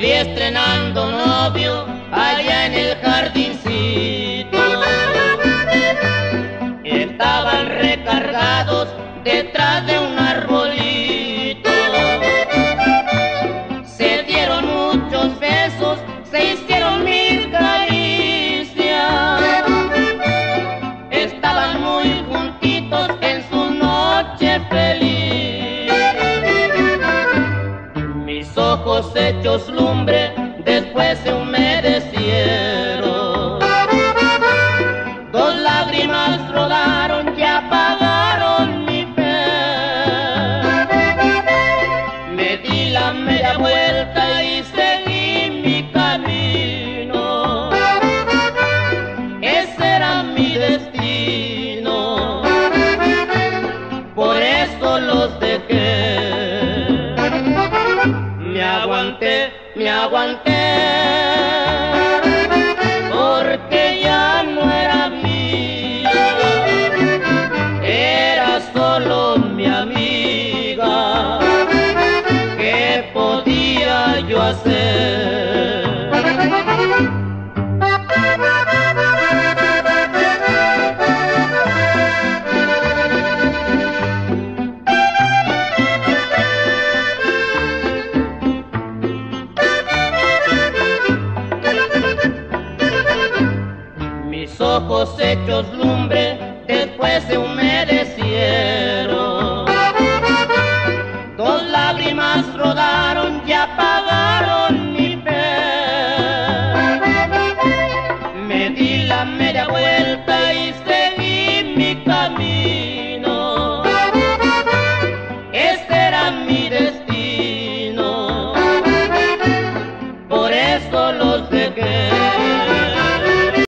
estrenando novio allá en el jardincito. Estaban recargados detrás de ojos hechos lumbre después se humedecieron. Dos lágrimas rodaron me aguanté. Ojos hechos lumbre después se humedecieron. Dos lágrimas rodaron y apagaron mi fe. Me di la media vuelta